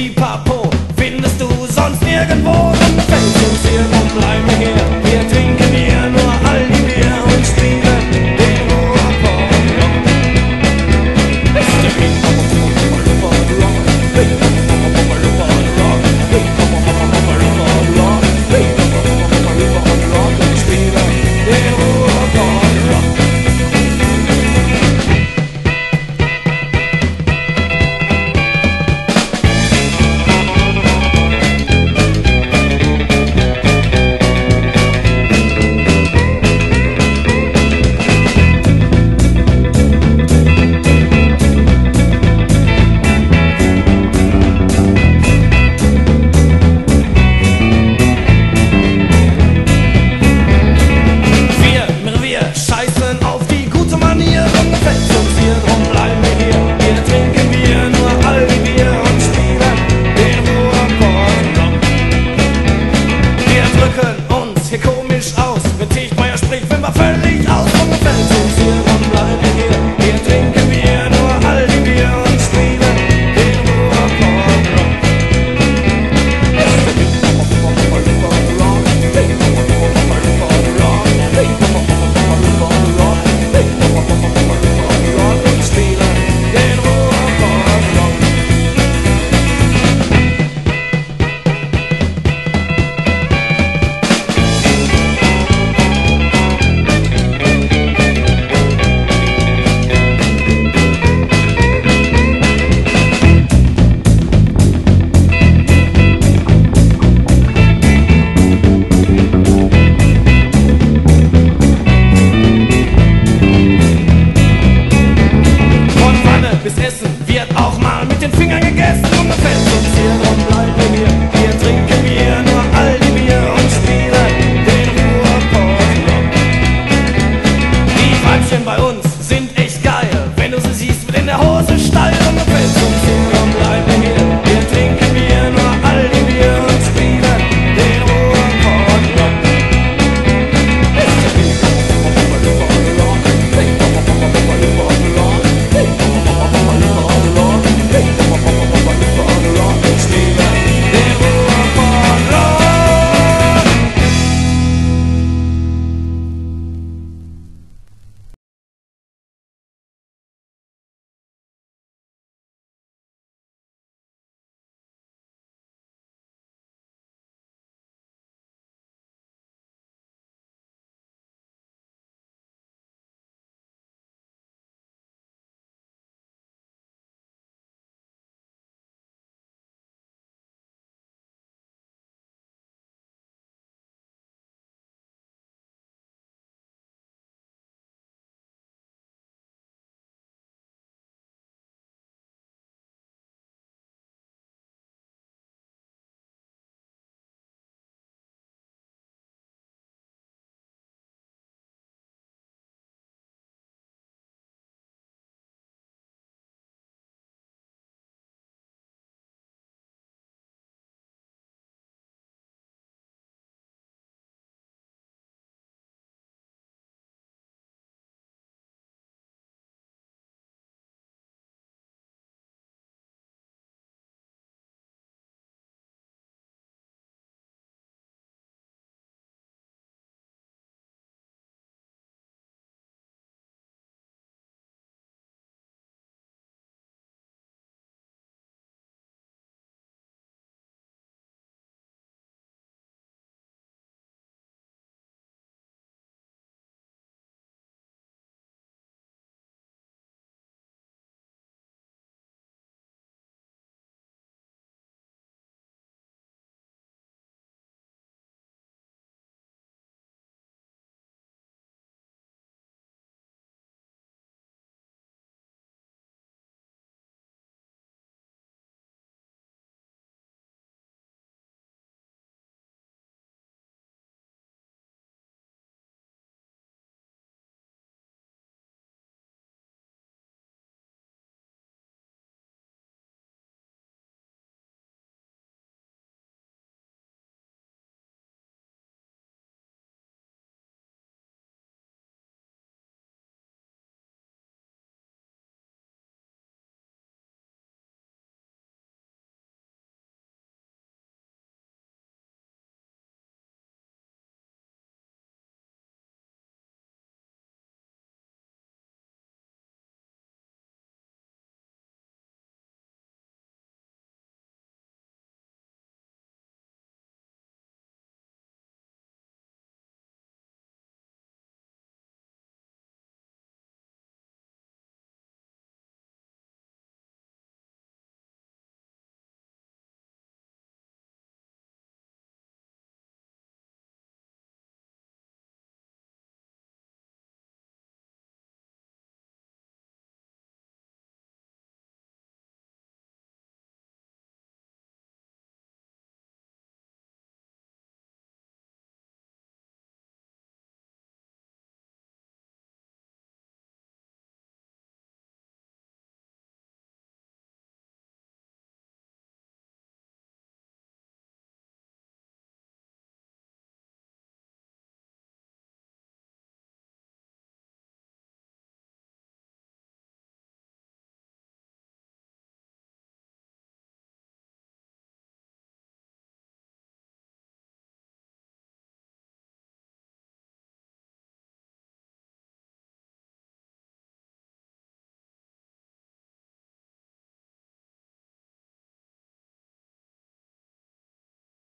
Fächen preço